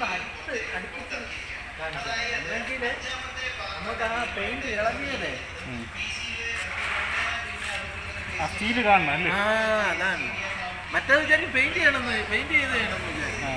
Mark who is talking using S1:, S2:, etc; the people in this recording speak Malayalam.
S1: ഒന്ന് അടുത്ത് അടുപ്പിച്ച് അല്ലെങ്കിൽ നമുക്ക് ആ പെയിന്റ് ഇളകിയതേ.
S2: ആ സ്റ്റീൽ കാണണം അല്ലേ?
S1: ആ അതാണ്. മറ്റേ വിചാരിക്കും പെയിന്റ് ചെയ്യണമെന്ന് പെയിന്റ് ചെയ്ത് ചെയ്യണമെന്ന് വിചാരിക്കും.